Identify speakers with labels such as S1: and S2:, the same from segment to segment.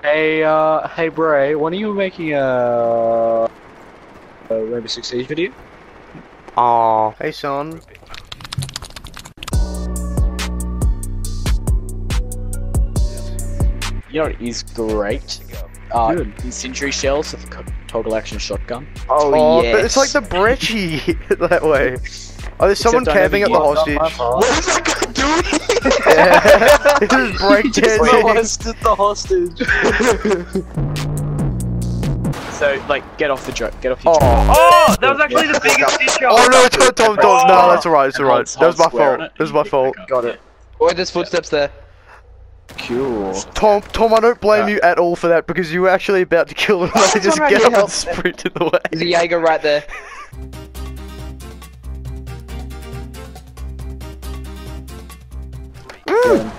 S1: Hey, uh, hey Bray, when are you making a, a Rainbow Six Siege video?
S2: Aw. Hey, son.
S1: You know what is great? Uh,
S3: Good.
S1: incendiary shells with a toggle action shotgun.
S2: Oh, but it's like the brecci that way. Oh, there's someone camping at the
S1: used
S2: hostage.
S1: What
S3: is that guy doing?
S2: Yeah. this is breakdancing.
S1: molested the hostage. so, like, get off the drone. Get off your
S2: Oh.
S1: drone.
S4: Oh, that was actually the biggest issue.
S2: Oh no, Tom, Tom, Tom. No, that's alright, it's alright. That was my
S1: hold square on
S2: fault. That was my fault.
S1: Got it.
S3: Boy, there's footsteps there.
S1: Cool.
S2: Tom, Tom, I don't blame you at all for that because you were actually about to kill him I just get
S3: I
S2: up
S3: need
S2: and sprint in the way.
S3: There's a Jaeger right there. Oh!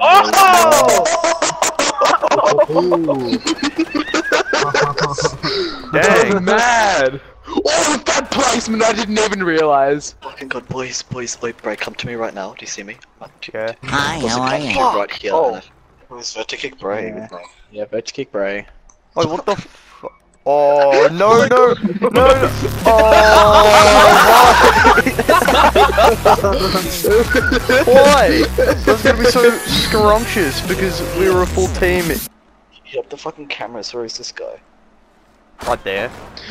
S2: Dang.
S3: mad. Oh, that placement I didn't even realize.
S5: Fucking god, boys, boys, wait, Bray, come to me right now. Do you see me?
S2: Yeah.
S6: Hi,
S5: There's a
S6: how are you?
S5: Right here.
S3: Oh.
S5: Oh, it's Vertikick Bray.
S1: Yeah. Yeah, Virtue Kick Bray.
S2: Oh, what the f- Oh, no, no, no, no. Oh, why? Why? was gonna be so scrumptious because we were a full team.
S5: Yep, the fucking cameras. Where is this guy?
S2: Right there.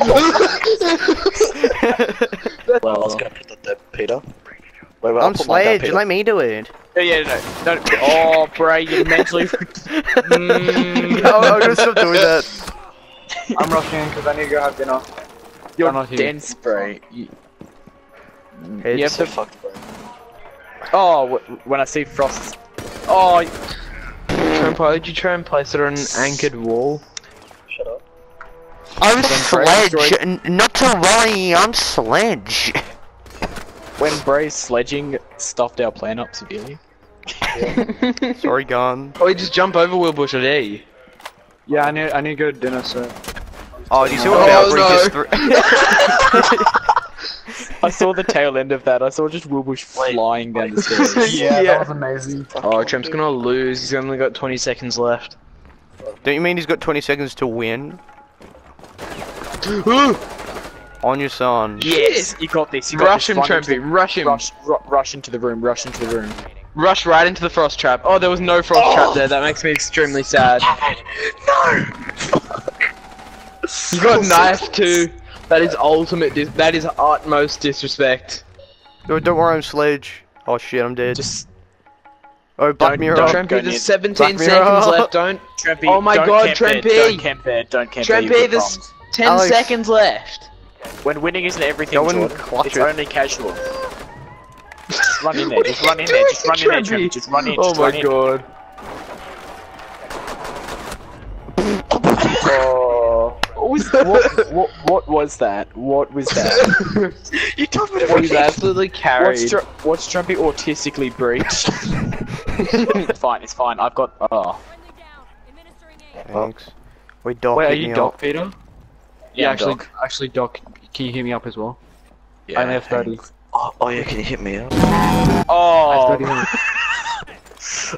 S5: Well, I was gonna put that there, Peter. Wait, wait, I'll
S2: I'm
S5: put mine down,
S2: Sledge,
S5: Peter.
S2: let me do it.
S1: Oh, yeah, no, no. Oh, Bray, you're mentally. mm,
S2: No, I'm gonna stop doing that.
S3: I'm rushing because I need to go have dinner.
S1: You're
S3: not here.
S1: dense, Bray. You,
S2: Heads.
S1: you have
S5: So
S1: to.
S5: fucked, Bray.
S1: Oh, wh- when I see Frost. Oh,
S3: Trampo, did you try and place it on an anchored wall?
S5: Shut up.
S2: I'm
S1: Bray
S2: Sledge, n- not to worry, I'm Sledge.
S1: when Bray's sledging stuffed our plan up severely.
S2: Sorry, gun.
S3: Oh, you just jump over Wilbush at E. Yeah, I need I need to go to dinner, so.
S2: Oh, do you see what
S3: Oh,
S2: Valkyrie
S3: no.
S2: just threw?
S1: I saw the tail end of that. I saw just Wilbush flying down the stairs.
S3: Yeah, that was
S6: amazing.
S3: Oh, Tramp's gonna lose. He's only got 20 seconds left.
S2: Don't you mean he's got 20 seconds to win? On your son.
S1: yes, you got this. You got
S3: rush
S1: this.
S3: him,
S1: Run into
S3: Rush
S1: the-
S3: him.
S1: Rush, ru- rush into the room. Rush into the room.
S3: Rush right into the frost trap. Oh, there was no frost trap oh. there. That makes me extremely sad. No. You got knifed too. That is ultimate. Dis- that is utmost disrespect.
S2: No, don't worry, I'm Sledge. Oh shit, I'm dead.
S1: Just
S2: oh, Black
S1: don't-
S2: Mirror.
S1: don't-
S3: Trampy,
S1: go near-
S3: there's 17
S2: Black Mirror.
S3: seconds left. Don't.
S1: Trampy.
S3: Oh my
S1: don't
S3: God,
S1: camp there,
S3: Trampy.
S1: Don't camp there. Don't camp there.
S3: Trampy,
S1: you've
S3: there's
S1: problems.
S3: 10
S2: Alex.
S3: seconds left.
S1: When winning isn't everything,
S2: Go
S1: Jordan, it's
S2: it.
S1: only casual. Just run in there. Just run in there. Just run in there,
S3: Trampy?
S1: Trampy. Just run in.
S3: Oh
S1: Just
S3: my
S1: run in.
S3: god.
S1: Oh. What was what, what, what was that? What was that?
S3: you told me to He's absolutely
S1: What's,
S3: carried.
S1: Tr- what's Trumpy autistically breached? it's fine, it's fine. I've got. Oh.
S2: Thanks. Wait, Doc,
S3: Wait, are
S2: hit
S3: you
S2: me
S3: Doc,
S2: up.
S3: Peter?
S1: Yeah,
S3: actually,
S1: Doc.
S3: actually, Doc, can you hear me up as well?
S1: Yeah.
S3: I only have 30.
S5: Oh, oh yeah, can you hit me up?
S1: Oh.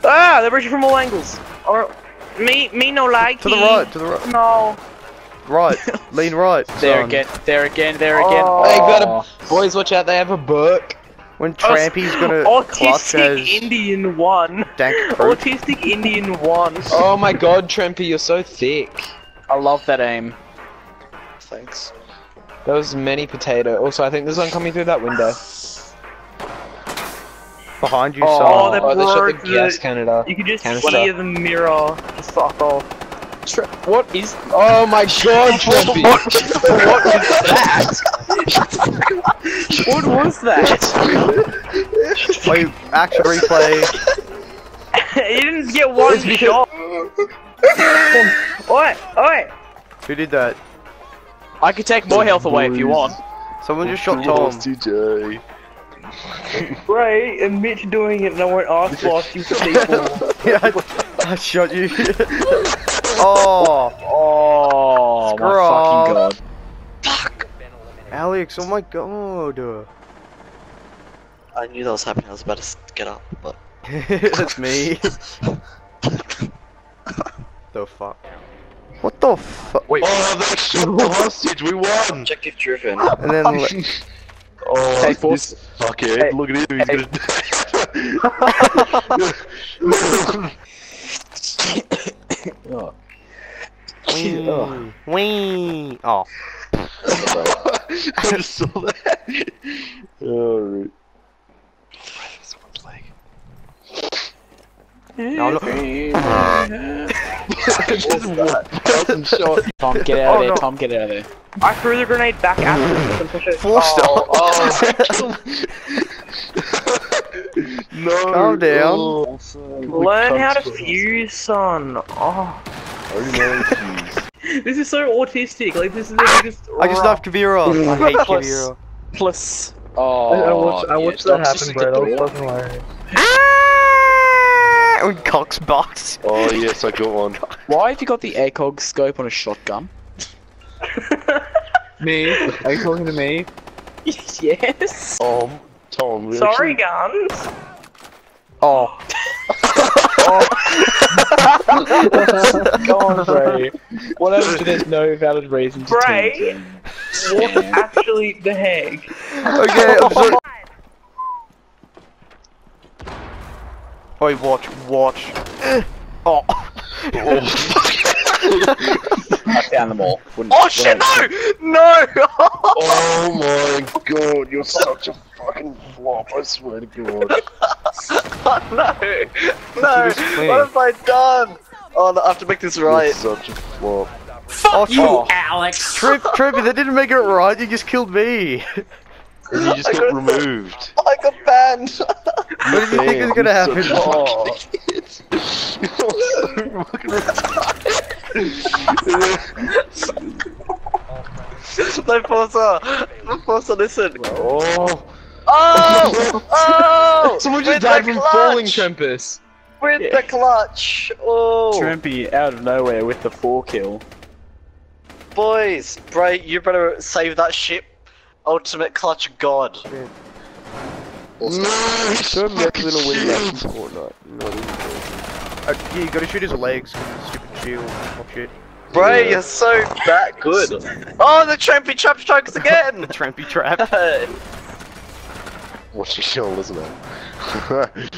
S4: Ah, they're rushing from all angles. Or me, me no like.
S2: To the right, to the right.
S4: No.
S2: Right, lean right.
S1: There
S2: son.
S1: again, there again, there again.
S3: Oh. They got a oh. boys. Watch out! They have a Burke.
S2: When Trampy's gonna clutch
S4: Autistic
S2: as
S4: Indian one.
S2: dank.
S4: Autistic Indian one.
S3: Oh my God, Trampy, you're so thick.
S1: I love that aim.
S5: Thanks.
S3: That was many potato. Also, I think there's one coming through that window.
S2: Behind you,
S1: Oh,
S4: Oh,
S2: son.
S4: that
S3: Oh, they shot
S4: broke
S3: the gas
S4: the-
S3: Canada.
S4: You can just
S3: Canister.
S4: see the mirror. Just fuck off.
S1: Tra- what is?
S3: Oh my God, Trampy.
S1: what was that? what was that?
S2: Wait, action replay.
S4: he didn't get one shot. Oi, oi.
S2: Who did that?
S1: I could take more health away if you want.
S2: Someone just shot Tom.
S5: DJ.
S4: Ray and Mitch doing it and I won't ask last you for people.
S2: yeah, I, I shot you. oh,
S1: Oh
S2: Screw
S1: my
S2: off.
S1: fucking god. Fuck.
S2: Alex, oh my god.
S5: I knew that was happening. I was about to get up, but
S2: That's me. The fuck? What the fuck? Wait.
S6: Oh, that's shot the hostage. We won.
S5: Objective driven.
S2: And then. le-
S6: Oh,
S1: Hey,
S6: this
S1: Force.
S6: fuckhead.
S1: Hey.
S6: Look at him. He's going to
S1: Oh.
S2: Wee. Wee. Oh.
S6: I just saw that. Alright.
S2: No, no.
S6: just walked past shot.
S1: Tom, get out
S4: Oh,
S1: of there.
S4: no.
S1: Tom, get out of there.
S4: I threw the grenade back at him and push it.
S2: Forced
S6: Oh, no.
S2: Calm down.
S6: Oh,
S4: Learn how to fuse, son. Oh,
S6: I know fuse.
S4: this is so autistic. Like this is the biggest.
S2: I just love Caveira. I hate
S1: Plus-
S2: Caveira.
S1: Plus. Oh,
S4: I, I watched, I
S1: yeah,
S4: watched
S1: stop
S4: that happen, bro. That was fucking hilarious.
S2: Ah! When Cox box.
S6: Oh yes, I got one.
S1: Why have you got the ACOG scope on a shotgun? me? Are you talking to me?
S4: yes.
S6: Um, Tom. we
S4: Sorry,
S6: actually-
S4: guns.
S2: Oh.
S1: Go on, Bray. What happens there's no valid reason to
S4: Bray?
S1: turn
S4: What actually the heck?
S2: Okay, I'm sorry. Wait, watch, watch. Oh.
S1: I found them all. Wouldn't-
S3: Oh shit! No! No!
S6: Oh my god, you're such a fucking flop, I swear to god.
S3: Oh, no!
S2: No!
S3: What have I done?
S5: Oh, no, I have to make this
S6: You're
S5: right.
S6: such a flop.
S2: oh,
S1: Oh.
S2: Alex. Trip, Trippy, that didn't make it right. You just killed me.
S6: And you just
S5: I
S6: got
S5: got-
S6: removed.
S5: I got banned.
S2: What did you think was gonna happen?
S6: Oh. You're so fucking
S5: no, Forster. No, Forster, listen.
S6: Oh.
S3: Oh! Oh!
S5: With
S3: Someone just died from falling, Tempest.
S5: With the clutch. Oh.
S1: Trampy out of nowhere with the four kill.
S5: Boys, Bray, you better save that ship. Ultimate clutch god.
S6: No,
S2: So I'm
S6: fucking
S2: gonna win that. Fortnite. Not even Uh, yeah, you gotta shoot his legs with the stupid shield. Oh shit.
S5: Bray,
S6: Yeah.
S5: you're so that good. Oh, the trampy trap strikes again.
S2: The trampy trap.
S6: Watch your shield, isn't it?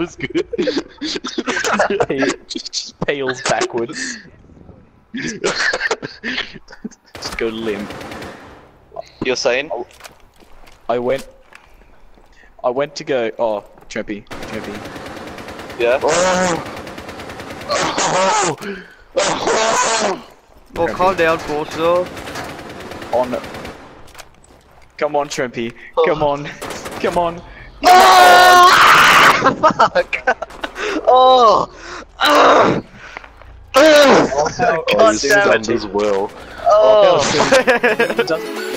S6: was good.
S1: Just peels backwards. Just go limp.
S5: You're saying?
S1: I went. I went to go. Oh, Trampy, Trampy.
S5: Yeah.
S6: Oh. Oh. Oh.
S2: Oh, calm down, Forster.
S1: On. Come on, Trampy. Come on. Come on.
S5: Fuck. Oh. Ah.
S6: Oh,
S5: God
S6: he's
S5: damn
S6: stunned
S5: it.
S6: as.
S5: Oh.
S1: Doesn't-